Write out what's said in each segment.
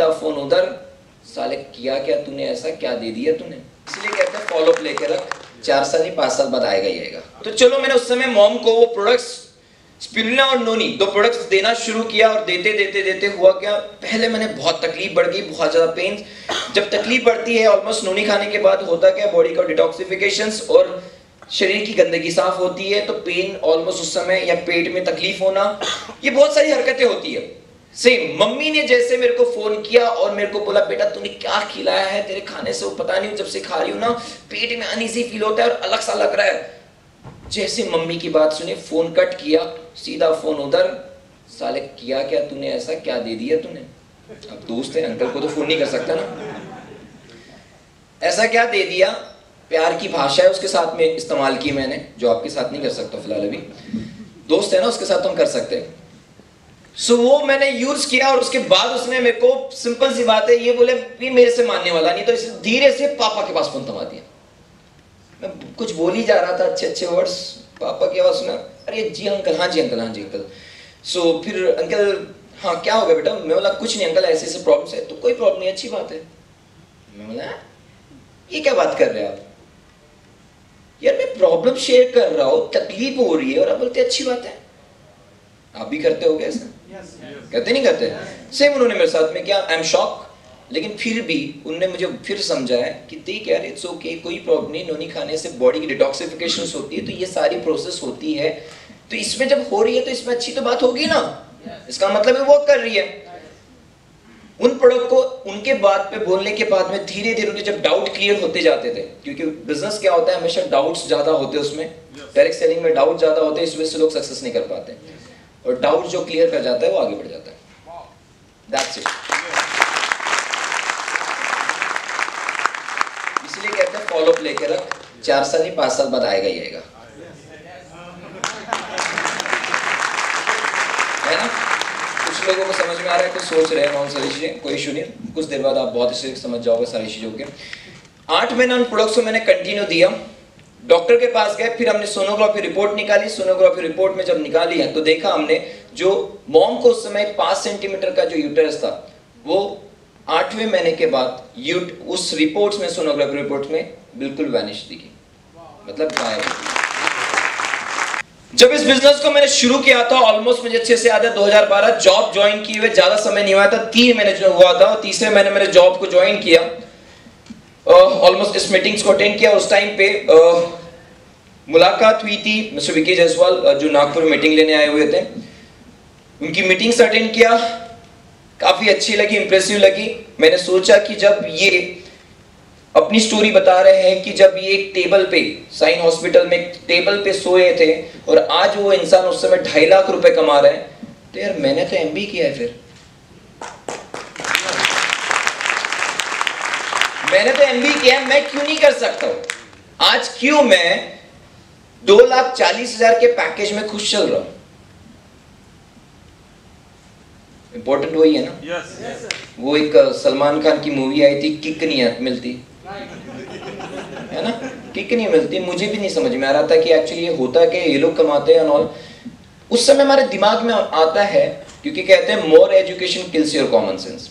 सीधा फ़ोन उधर, साले, किया क्या तूने ऐसा, क्या दे दिया तूने? इसलिए कहते हैं फॉलो अप लेके रख। चार साल नहीं, पाँच साल बाद आएगा ही आएगा तो चलो, मैंने उस समय मॉम को वो प्रोडक्ट्स स्पिरुलिना और नोनी दो प्रोडक्ट्स देना शुरू किया और देते देते देते हुआ क्या, पहले मैंने बहुत तकलीफ़ बढ़ गई, बहुत ज़्यादा पेन जब तकलीफ़ बढ़ती है ऑलमोस्ट नोनी खाने के बाद होता क्या बॉडी का डिटॉक्सिफिकेशन और शरीर की गंदगी साफ़ होती है तो पेन ऑलमोस्ट उस समय या पेट में तकलीफ़ होना, ये बहुत सारी हरकतें होती है। सेम मम्मी ने जैसे मेरे को फ़ोन किया और मेरे को बोला, बेटा, तूने क्या खिलाया है? तेरे खाने से वो पता नहीं जब से खा रही हूँ ना, पेट में अनईजी फील होता है और अलग सा लग रहा है। जैसे मम्मी की बात सुनी फ़ोन कट किया, सीधा फ़ोन उधर, साले, किया क्या तूने? ऐसा क्या दे दिया तूने? अब दोस्त है, अंकल को तो फ़ोन नहीं कर सकता ना। ऐसा क्या दे दिया? प्यार की भाषा है उसके साथ में इस्तेमाल की मैंने, जो आपके साथ नहीं कर सकता फ़िलहाल अभी। दोस्त है ना, उसके साथ हम कर सकते हैं। सो so, वो मैंने यूज़ किया और उसके बाद उसने मेरे को सिंपल सी बात है ये बोले भी मेरे से मानने वाला नहीं तो इसे धीरे से पापा के पास फ़ोन थमा दिया। मैं कुछ बोल ही जा रहा था अच्छे अच्छे वर्ड्स पापा की आवाज़ सुना। अरे जी अंकल हाँ जी अंकल हाँ जी अंकल सो so, फिर अंकल हाँ क्या हो गया बेटा? मैं बोला कुछ नहीं अंकल ऐसे ऐसे प्रॉब्लम है। तो कोई प्रॉब्लम नहीं अच्छी बात है। मैं बोला? ये क्या बात कर रहे हैं आप? यार मैं प्रॉब्लम शेयर कर रहा हूँ तकलीफ़ हो रही है और आप बोलते अच्छी बात है। आप भी करते हो ऐसा? कहते नहीं करते? सेम उन्होंने मेरे साथ में किया आई एम शॉक लेकिन फिर भी उन्होंने मुझे फिर समझाया कि देख यार इट्स ओके कोई प्रॉब्लम नहीं नोनी खाने से बॉडी की डिटॉक्सिफिकेशन होती है तो ये सारी प्रोसेस होती है। तो इसमें जब हो रही है तो इसमें अच्छी तो बात होगी ना? इसका मतलब है वर्क कर रही है। उन प्रोडक्ट को उनके बाद पे बोलने के बाद में धीरे धीरे उनके जब डाउट क्लियर होते जाते थे क्योंकि बिज़नेस क्या होता है हमेशा डाउट्स ज़्यादा होते हैं उसमें। डायरेक्ट सेलिंग में डाउट ज़्यादा होते हैं इस वजह से लोग सक्सेस नहीं कर पाते। और डाउट जो क्लियर कर जाता है, वो आगे बढ़ जाता है। दैट्स इट इसलिए कहते हैं फॉलो अप लेके रख। चार साल नहीं, पाँच साल बाद आएगा ही आएगा। है ना? कुछ लोगों को समझ में आ रहा है, कुछ सोच रहे हैं बहुत सारी चीज़ें, कोई इशू नहीं। कुछ देर बाद आप बहुत इसे समझ जाओगे सारी चीज़ों के। आठ महीना उन प्रोडक्ट्स को मैंने कंटिन्यू दिया। डॉक्टर के पास गए, फिर हमने सोनोग्राफी रिपोर्ट निकाली। सोनोग्राफी रिपोर्ट में जब निकाली है तो देखा हमने जो मॉम को उस समय पाँच सेंटीमीटर का जो यूटरस था, वो आठवें महीने के बाद यूट, उस रिपोर्ट्स में, सोनोग्राफी रिपोर्ट में बिल्कुल वैनिश दिखी। मतलब गायब जब इस बिज़नेस को मैंने शुरू किया था ऑलमोस्ट मुझे अच्छे से याद है 2012 जॉब ज्वाइन किए हुए, ज़्यादा समय नहीं हुआ था, तीन महीने जो हुआ था, और तीसरे महीने मैंने जॉब को ज्वाइन किया। ऑलमोस्ट इस मीटिंग्स को अटेंड किया, उस टाइम पे मुलाकात हुई थी मिस्टर विकी जायसवाल जो नागपुर मीटिंग लेने आए हुए थे। उनकी मीटिंग्स अटेंड किया। काफ़ी अच्छी लगी इंप्रेसिव लगी। मैंने सोचा कि जब ये अपनी स्टोरी बता रहे हैं कि जब ये एक टेबल पे साइन हॉस्पिटल में टेबल पे सोए थे और आज वो इंसान उस समय ढाई लाख रुपए कमा रहे हैं तो यार मैंने तो एम किया है फिर। मैंने तो एम किया मैं क्यों नहीं कर सकता आज क्यों मैं दो लाख चालीस हज़ार के पैकेज में खुश चल रहा हूँ। इंपॉर्टेंट वही है ना? Yes, yes, वो एक सलमान खान की मूवी आई थी किक नहीं मिलती। है ना? किक नहीं मिलती मुझे भी नहीं समझ में आ रहा था कि एक्चुअली ये होता है कि ये लोग कमाते हैं ऑल उस समय हमारे दिमाग में आता है क्योंकि कहते हैं more education kills your common sense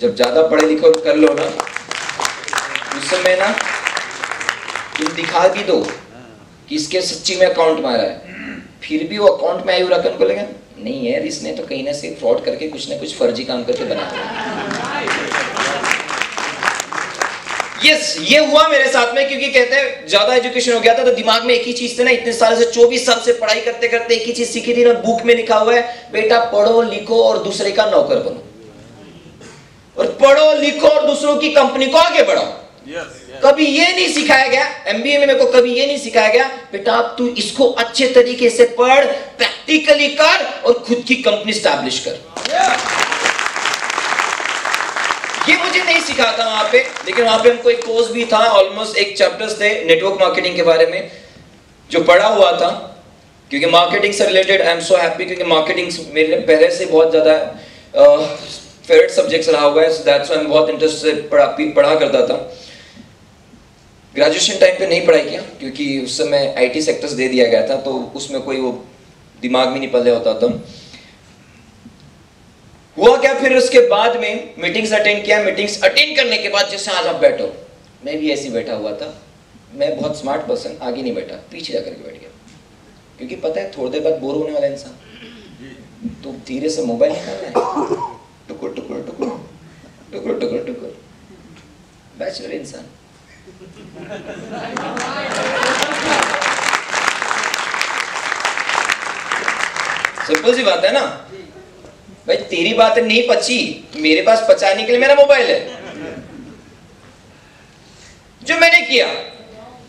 जब ज़्यादा पढ़े लिखे कर लो ना। उस समय ना तुम दिखा भी दो। कि इसके सच्ची में अकाउंट मारा है? फिर भी वो अकाउंट में आई रकम को लगा? नहीं यार, इसने तो कहीं ना से फ्रॉड करके कुछ ना कुछ फर्जी काम करके बना यस ये हुआ मेरे साथ में, क्योंकि कहते हैं, ज़्यादा एजुकेशन हो गया था तो दिमाग में एक ही चीज़ थे ना, इतने साल से 24 साल से पढ़ाई करते करते एक ही चीज़ सीखी थी ना बुक में लिखा हुआ है, बेटा पढ़ो, लिखो और दूसरे का नौकर बनो। और पढ़ो, लिखो और दूसरों की कंपनी को आगे बढ़ाओ। कभी ये नहीं सिखाया गया एमबीए में मेरे को कभी ये नहीं सिखाया गया बेटा अब तू इसको अच्छे तरीके से पढ़ प्रैक्टिकली कर और खुद की कंपनी स्टैब्लिश कर। ये मुझे नहीं सिखा था वहाँ पे लेकिन वहाँ पे हमको एक कोर्स भी था ऑलमोस्ट एक चैप्टर्स थे नेटवर्क मार्केटिंग के बारे में जो पढ़ा हुआ था क्योंकि मार्केटिंग से related I am so happy क्योंकि मार्केटिंग मेरे लिए पहले से बहुत ज़्यादा फेवरेट सब्जेक्ट्स रहा हुआ है दैट्स आई बहुत इंटरेस्ट से पढ़ा पढ़ा करता था। ग्रेजुएशन टाइम पे नहीं पढ़ाई किया, क्योंकि उस समय आईटी सेक्टर्स दे दिया गया था तो उसमें कोई वो दिमाग में नहीं पल रहा होता था। हुआ क्या फिर उसके बाद में मीटिंग्स अटेंड किया मीटिंग्स अटेंड करने के बाद जैसे आज आप बैठो, मैं भी ऐसे बैठा हुआ था। मैं बहुत स्मार्ट पर्सन आगे नहीं बैठा, पीछे जाकर के बैठ गया। क्योंकि पता है, थोड़ी देर बाद बोर होने वाला इंसान। तो धीरे से मोबाइल निकालना है। टुकुर टुकुर टुकुर। टुकुर टुकुर टुकुर। बैचलर इंसान। सिंपल सी बात है ना? भाई, तेरी बात नहीं पची, मेरे पास पचाने के लिए मेरा मोबाइल है। जो मैंने किया।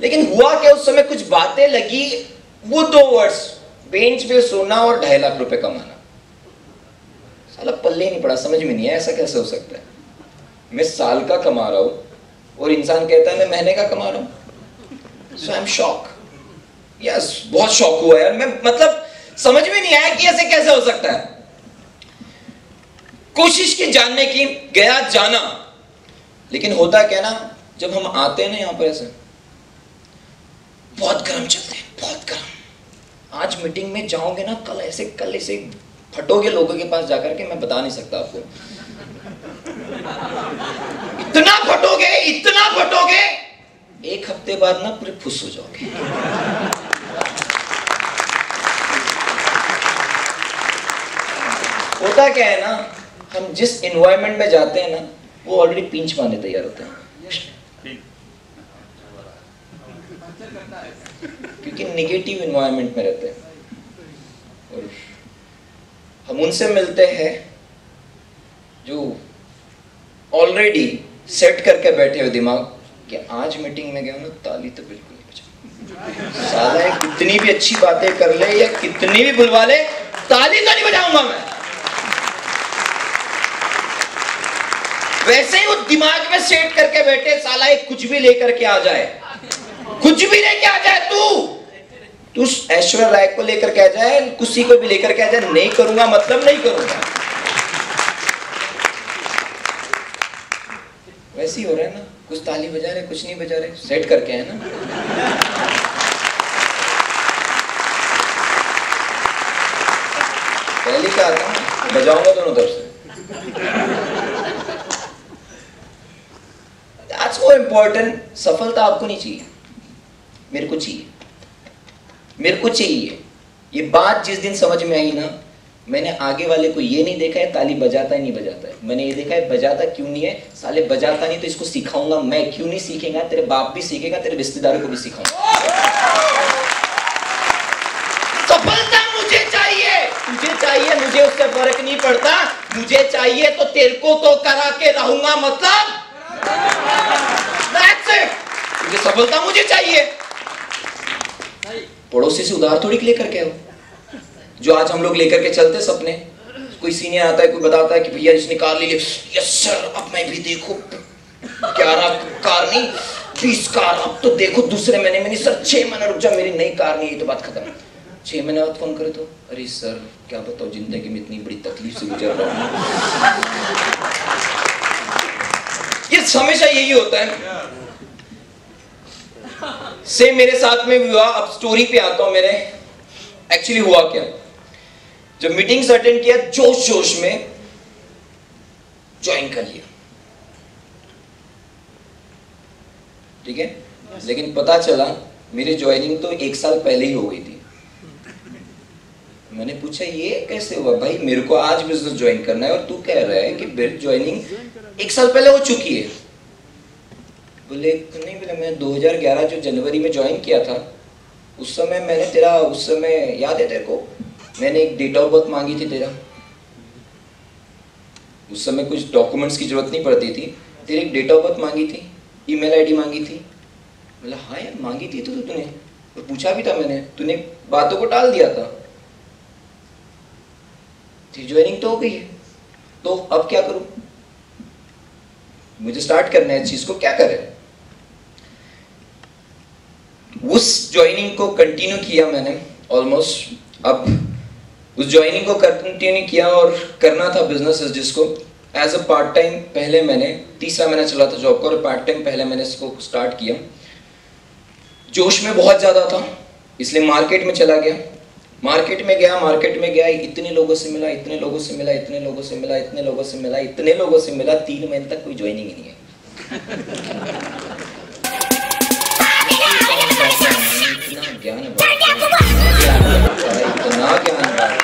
लेकिन हुआ क्या, उस समय कुछ बातें लगी, वो दो वर्ड्स बेंच पे सोना और ढाई लाख रुपए कमाना। साला पल्ले नहीं पड़ा, समझ में नहीं आया, ऐसा कैसे हो सकता है? मैं साल का कमा रहा हूँ और इंसान कहता है, मैं महीने का कमा रहा हूँ। So I am shock yes बहुत शॉक हुआ यार। मैं मतलब समझ में नहीं आया कि ऐसे कैसे हो सकता है। कोशिश की जानने की, गया जाना। लेकिन होता क्या ना, जब हम आते हैं ना यहाँ पर ऐसे, बहुत गर्म चलते हैं, बहुत गर्म। आज मीटिंग में जाओगे ना, कल ऐसे कल ऐसे फटोगे लोगों के पास जाकर के, मैं बता नहीं सकता आपको। फटोगे, इतना फटोगे, एक हफ़्ते बाद ना पूरे फुस हो जाओगे। होता क्या है ना, हम जिस इन्वायरमेंट में जाते हैं ना, वो ऑलरेडी पिंच मारने तैयार होते हैं। क्योंकि निगेटिव इन्वायरमेंट में रहते हैं। और हम उनसे मिलते हैं जो ऑलरेडी सेट करके बैठे हुए दिमाग कि आज मीटिंग में गया ना ताली तो बिल्कुल नहीं बजा साला, कितनी भी अच्छी बातें कर ले या कितनी भी बुलवा ले, ताली तो नहीं बजाऊँगा मैं। वैसे ही वो दिमाग में सेट करके बैठे, साला, एक कुछ भी लेकर के आ जाए। कुछ भी लेके आ जाए तू। तू ऐश्वर्या राय को लेकर के आ जाए किसी को भी लेकर के आ जाए, नहीं करूँगा मतलब नहीं करूँगा। वैसे ही हो रहा है ना, कुछ ताली बजा रहे, कुछ नहीं बजा रहे सेट करके है ना। पहले क्या आता बजाऊँगा दोनों तरफ़ से। More important. सफलता आपको नहीं चाहिए। मेरे को चाहिए। मेरे को चाहिए। ये बात जिस दिन समझ में आई ना मैंने आगे वाले को ये नहीं देखा है, ताली बजाता है, नहीं बजाता है। मैंने ये देखा है, बजाता क्यों नहीं है? साले, बजाता नहीं तो इसको सिखाऊँगा मैं। क्यों नहीं सीखेगा? तेरे बाप भी सीखेगा, तेरे रिश्तेदारों को भी सिखाऊँगा। सफलता मुझे चाहिए। तुझे चाहिए, मुझे उससे फ़र्क नहीं पड़ता। मुझे चाहिए तो तेरे को तो करा के रहूँगा मतलब? मुझे सफलता मुझे चाहिए। पड़ोसी से उधार थोड़ी लेकर करके हो जो आज हम लोग लेकर के चलते सपने। कोई सीनियर आता है, कोई बताता है कि भैया इसने कार ले ली, यस सर, अब मैं भी देखो। ग्यारह कार नहीं, बीस कार, अब तो देखो। दूसरे महीने में नहीं, सर, छह महीना रुक जा मेरी नई कार नहीं है तो बात खत्म छह महीने बाद फ़ोन करे तो अरे सर, क्या बताओ ज़िंदगी में इतनी बड़ी तकलीफ़ से गुजर रहा हूँ। ये हमेशा यही होता है। से मेरे साथ में हुआ, अब स्टोरी पे आता हूँ मेरे। एक्चुअली हुआ क्या? जब मीटिंग्स अटेंड किया जोश जोश में ज्वाइन कर लिया। ठीक है? लेकिन पता चला, मेरी ज्वाइनिंग तो एक साल पहले ही हो गई थी। मैंने पूछा, ये कैसे हुआ भाई? मेरे को आज बिज़नेस ज्वाइन करना है और तू कह रहा है कि मेरी ज्वाइनिंग एक साल पहले हो चुकी है। बोले, नहीं बोले, मैं 2011 जो जनवरी में ज्वाइन किया था, उस समय मैंने तेरा, उस समय याद है तेरे को? मैंने एक डेट ऑफ़ बर्थ मांगी थी तेरा। उस समय कुछ डॉक्यूमेंट्स की ज़रूरत नहीं पड़ती थी। तेरी एक डेट ऑफ़ बर्थ मांगी थी ईमेल आईडी मांगी थी। बोला हाँ यार, मांगी थी तो तूने और पूछा भी था मैंने, तूने बातों को टाल दिया था। ज्वाइनिंग तो हो गई है। तो अब क्या करूँ? मुझे स्टार्ट करना है इस चीज़ को, क्या करें? उस ज्वाइनिंग को कंटिन्यू किया मैंने ऑलमोस्ट अब उस ज्वाइनिंग को कंटिन्यू किया और करना था बिज़नेस जिसको एज अ पार्ट टाइम पहले मैंने तीसरा महीना चला था जॉब का और पार्ट टाइम पहले मैंने इसको स्टार्ट किया जोश में बहुत ज़्यादा था इसलिए मार्केट में चला गया मार्केट में गया मार्केट में गया इतने लोगों से मिला इतने लोगों से मिला इतने लोगों से मिला इतने लोगों से मिला इतने लोगों से मिला तीन महीने तक कोई ज्वाइनिंग ही नहीं आई इतना ज्ञान इतना ज्ञान